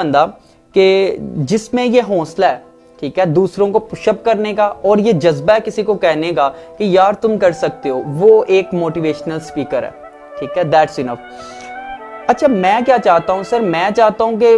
बंदा कि जिसमें ये हौसला है, ठीक है, दूसरों को पुशअप करने का और ये जज्बा है किसी को कहने का कि यार तुम कर सकते हो, वो एक मोटिवेशनल स्पीकर है, ठीक है दैट्स इनफ अच्छा मैं क्या चाहता हूँ सर? मैं चाहता हूँ कि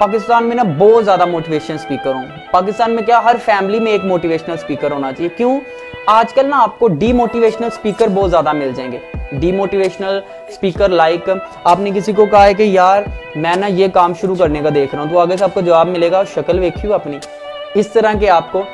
पाकिस्तान में ना बहुत ज़्यादा मोटिवेशन स्पीकर हूँ। पाकिस्तान में क्या हर फैमिली में एक मोटिवेशनल स्पीकर होना चाहिए? क्यों? आजकल ना आपको डीमोटिवेशनल स्पीकर बहुत ज़्यादा मिल जाएँगे। डीमोटिवेशनल स्पीकर लाइक आपने किसी को कहा है कि यार, मैं ना ये काम शुरू करने का देख रहा हूँ तो आगे से आपको जवाब मिलेगा, शक्ल वेखियो अपनी। इस तरह के आपको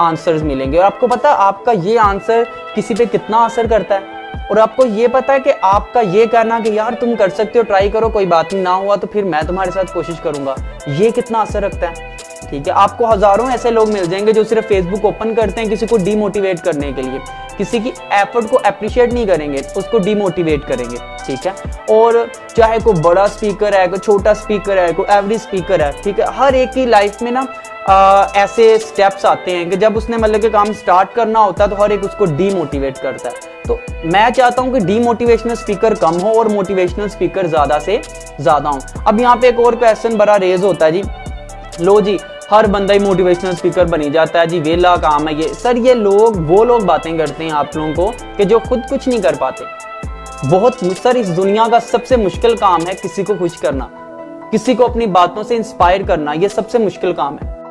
आंसर्स मिलेंगे। और आपको पता, आपका ये आंसर किसी पे कितना असर करता है? और आपको ये पता है कि आपका ये कहना कि यार, तुम कर सकते हो ट्राई करो, कोई बात नहीं, ना हुआ तो फिर मैं तुम्हारे साथ कोशिश करूँगा। ये कितना असर रखता है? ठीक है, आपको हज़ारों ऐसे लोग मिल जाएँगे जो सिर्फ़ फेसबुक ओपन करते हैं किसी को डीमोटिवेट करने के लिए। किसी की एफर्ट को अप्रिशिएट नहीं करेंगे उसको डिमोटिवेट करेंगे ठीक है? और चाहे कोई बड़ा स्पीकर है कोई छोटा स्पीकर है कोई एवरेज स्पीकर है ठीक है? हर एक की लाइफ में ना आ, ऐसे स्टेप्स आते हैं कि जब उसने मतलब कि काम स्टार्ट करना होता है तो हर एक उसको डीमोटिवेट करता है। तो मैं चाहता हूँ कि डीमोटिवेशनल स्पीकर कम हो और मोटिवेशनल स्पीकर ज़्यादा से ज़्यादा हो। अब यहाँ पे एक और क्वेश्चन बड़ा रेज होता है जी। लो जी हर बंदा ही मोटिवेशनल स्पीकर बनी जाता है। जी वेला काम है ये। सर, ये लोग, वो लोग बातें करते हैं आप लोगों को कि जो खुद कुछ नहीं कर पाते। बहुत सर, इस दुनिया का सबसे मुश्किल काम है किसी को खुश करना, किसी को अपनी बातों से इंस्पायर करना, ये सबसे मुश्किल काम है।